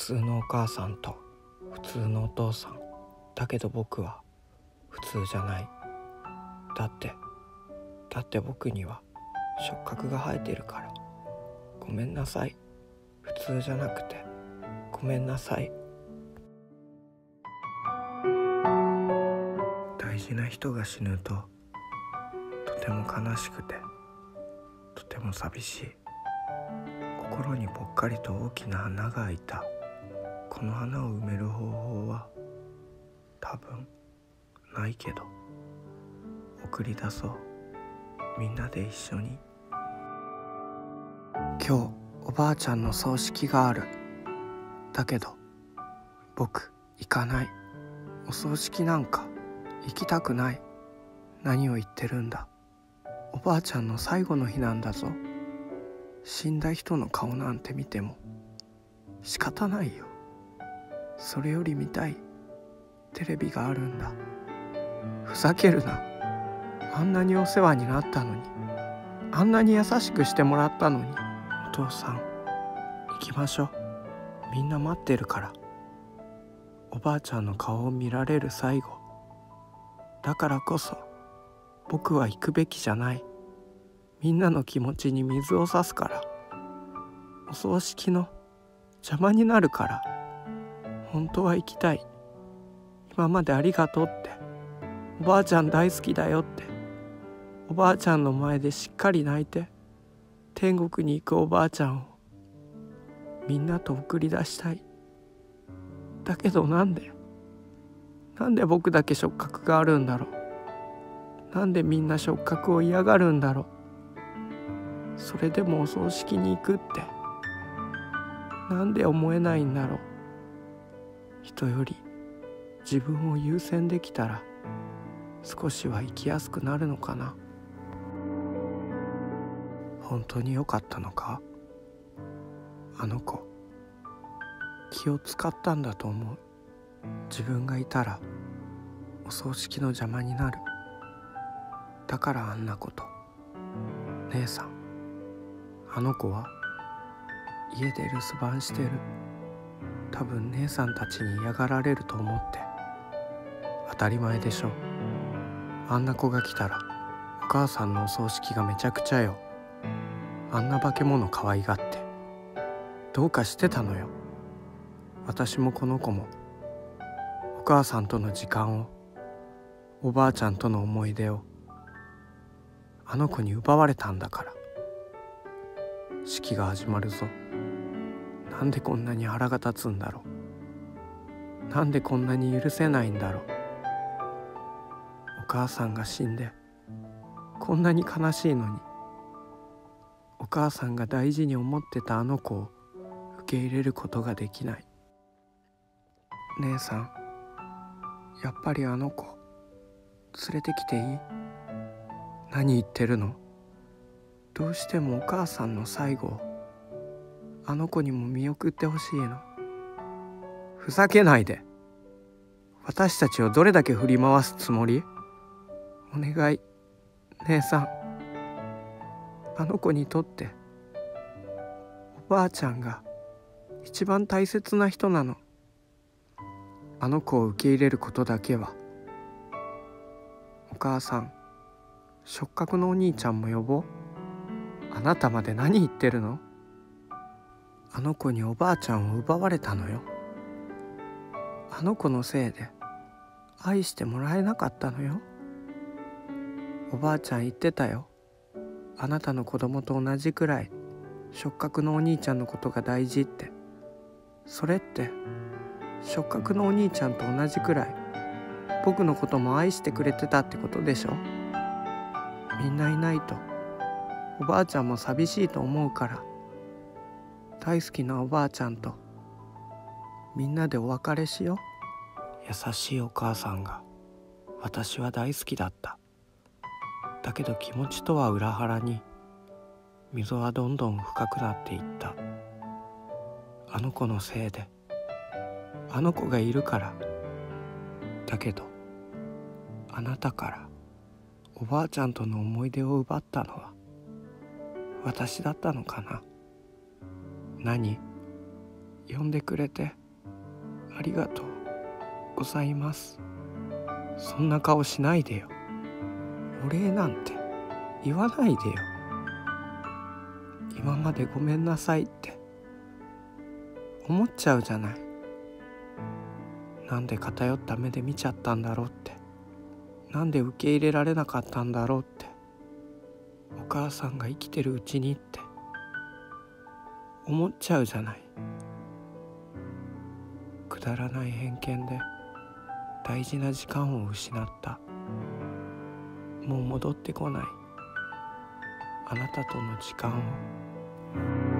通のお母さんと普通のお父さんだけど僕は普通じゃない。だってだって僕には触覚が生えてるから。ごめんなさい。普通じゃなくてごめんなさい。大事な人が死ぬととても悲しくてとても寂しい。心にぽっかりと大きな穴が開いた。この花を埋める方法は多分ないけど送り出そう。みんなで一緒に。今日おばあちゃんの葬式がある。だけど僕行かない。お葬式なんか行きたくない。何を言ってるんだ。おばあちゃんの最後の日なんだぞ。死んだ人の顔なんて見ても仕方ないよ。それより見たいテレビがあるんだ。ふざけるな。あんなにお世話になったのに。あんなに優しくしてもらったのに。お父さん行きましょう。みんな待ってるから。おばあちゃんの顔を見られる最後。だからこそ僕は行くべきじゃない。みんなの気持ちに水を差すから。お葬式の邪魔になるから。本当は行きたい。今までありがとうって。おばあちゃん大好きだよって。おばあちゃんの前でしっかり泣いて。天国に行くおばあちゃんを。みんなと送り出したい。だけどなんで？なんで僕だけ触覚があるんだろう？なんでみんな触覚を嫌がるんだろう？それでもお葬式に行くって。なんで思えないんだろう？人より自分を優先できたら少しは生きやすくなるのかな。本当に良かったのか？あの子気を使ったんだと思う。自分がいたらお葬式の邪魔になる。だからあんなこと。姉さんあの子は家で留守番してる。多分姉さんたちに嫌がられると思って。当たり前でしょ。あんな子が来たらお母さんのお葬式がめちゃくちゃよ。あんな化け物可愛がって。どうかしてたのよ。私もこの子も。お母さんとの時間を。おばあちゃんとの思い出を。あの子に奪われたんだから。式が始まるぞ。なんでこんなに腹が立つんだろう。なんでこんなに許せないんだろう。お母さんが死んでこんなに悲しいのにお母さんが大事に思ってたあの子を受け入れることができない。姉さんやっぱりあの子連れてきていい？何言ってるの？どうしてもお母さんの最後をあの子にも見送ってほしいの。ふざけないで。私たちをどれだけ振り回すつもり？お願い姉さん。あの子にとっておばあちゃんが一番大切な人なの。あの子を受け入れることだけは。お母さん触覚のお兄ちゃんも呼ぼう。あなたまで何言ってるの？あの子におばあちゃんを奪われたのよ。あの子のせいで愛してもらえなかったのよ。おばあちゃん言ってたよ。あなたの子供と同じくらい触覚のお兄ちゃんのことが大事って。それって触覚のお兄ちゃんと同じくらい僕のことも愛してくれてたってことでしょ？みんないないとおばあちゃんも寂しいと思うから大好きなおばあちゃんとみんなでお別れしよう。優しいお母さんが私は大好きだった。だけど気持ちとは裏腹に溝はどんどん深くなっていった。あの子のせいであの子がいるから。だけどあなたからおばあちゃんとの思い出を奪ったのは私だったのかな。何？呼んでくれてありがとう。ございます。そんな顔しないでよ。お礼なんて。言わないでよ。今までごめんなさいって。思っちゃうじゃない。なんで偏った目で見ちゃったんだろうって。なんで受け入れられなかったんだろうって。お母さんが生きてるうちにって。思っちゃうじゃない。くだらない偏見で大事な時間を失った。もう戻ってこない。あなたとの時間を。